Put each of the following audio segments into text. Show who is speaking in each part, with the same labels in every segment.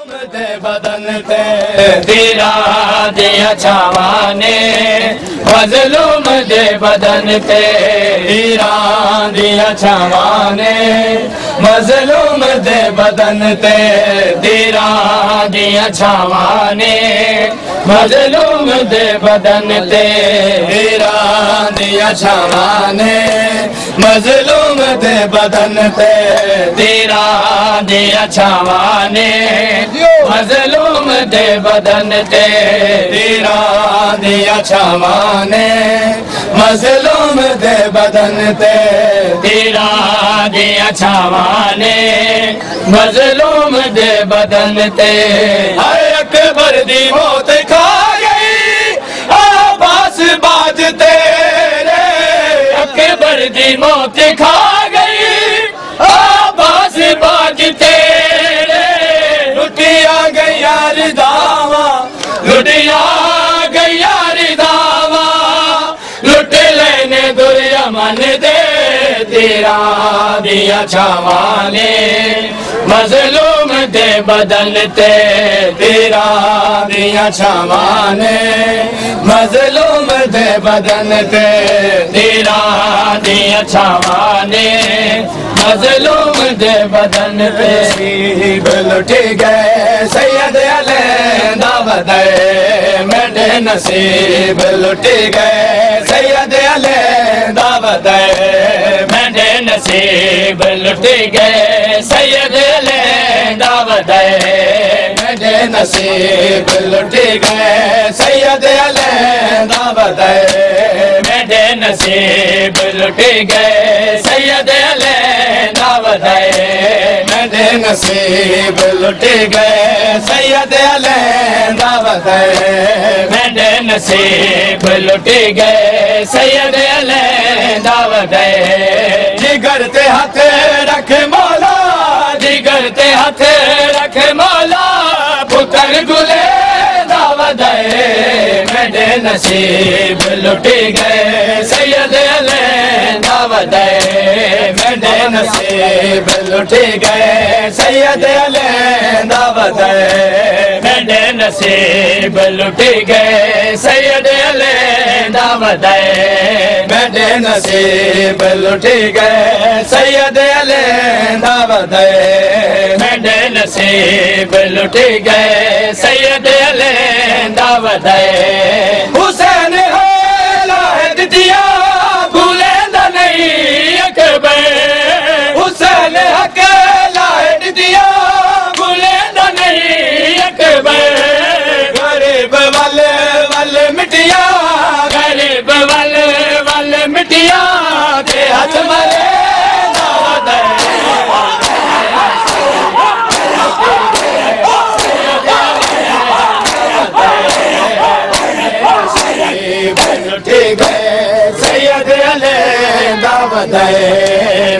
Speaker 1: बदन ते दीरा दिया छावाने मजलूम दे बदन ते दीरा दिया छावाने मजलूम दे बदन ते दीरा छावाने मजलूम दे बदन ते। दीरा दिया छावाने मजलूम दे बदन ते। मजलूम दे बदन ते। दीरा दिया छावाने मजलूम दे बदन ते। दीरा दिया छावाने मजलूम दे बदन ते। हर अकबर दी मौत अकबर मौत खा गई। आबास बाज तेरे लुटिया गया रिदावा लुटिया गया रिदावा लुट लेने दुरिया मन दे। तेरा दिया छावाने मजलूम दे बदन ते तेरा दिया छावाने। मजलूम दे बदन ते तेरा दिया छावाने। मजलूम दे बदन पे लुट गए, सैयद दावत मेरे नसीब लुट गए, सैयद दावत मेरे नसीब लुट गए, सैयद अले मेरे नसीब लुट सैयद अले दावत मेरे नसीब लुट अले दावत मेरे नसीब लुट सैयद अले दावत मेरे नसीब लुट सैयद अले दावत जिगर ते हथ रख मौला हथ रख मौला पुत्र गुले मेरे नसीब लुट सैयद अले दावत मेरे नसीब लुट गए सैयद अले मेरे नसीब लुट गए सैयद अले दावत मेरे नसीब लुट गए सैयद अले दावत मेरे नसीब लुट गए सैयद अले दावत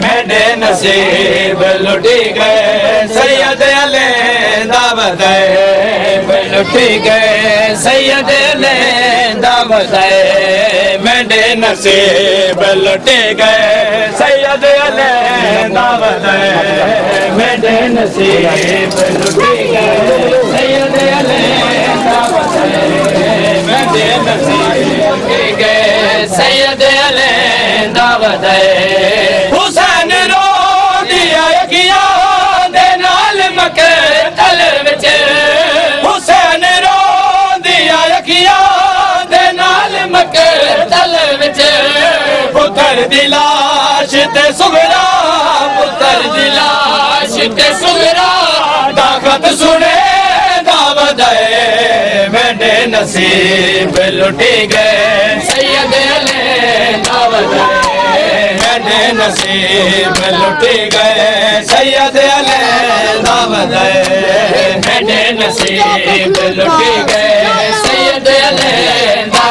Speaker 1: मेरे नसीब लुटी गए सैयद अले दावत लुटी गए सैयद अले दावत मेरे नसीब लुटी गए। सैयद अले दावत मेरे नसीब लुटी गए। सैयद अले पुत्र दी लाश ते सुगरा पुत्र दी लाश ते सुगरा दागत सुने दावत मेरे नसीब लुटी गए। सैयद अले दावत मेरे नसीब लुटी गए। सैयद अले दावत मेरे नसीब सैयद अले दावत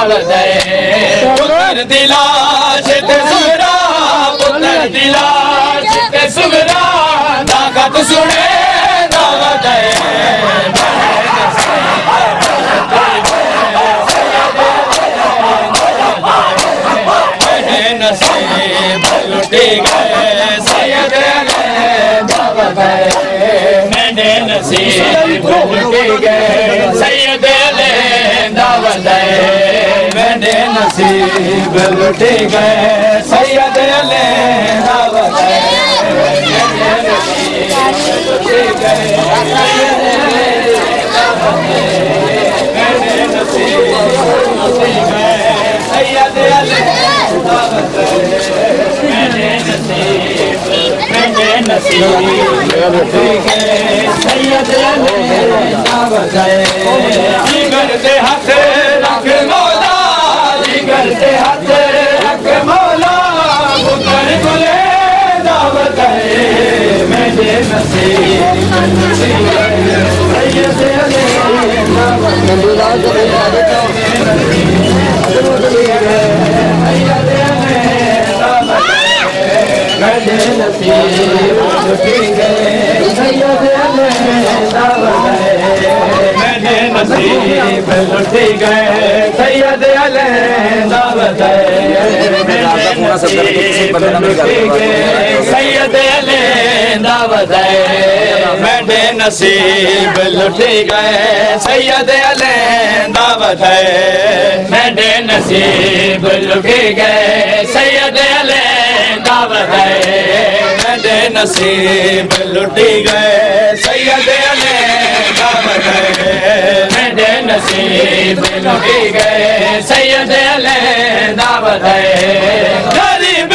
Speaker 1: पुत्र दिलाश ते सुगरा पुत्र दिलाश ते सुगरा दागत सुने दावत नसीब लुटी गए सैयद दावत मैंने नसीब लुटी गए से लुटे गए सैयद ले लुटे गए सैयद मैंने नसीब मैंने नसीब लुटे गए सैयद ले करते रख लो। President. करीब लुट गए। सैयद अलैदा सैयद अलैदा बदे नसीब लुट गए, सैयद अले दावत मेडे नसीब लुट गए, सैयद अलैदा बदे मेडे नसीब लुट गए, सैयद सैयद दावत गरीब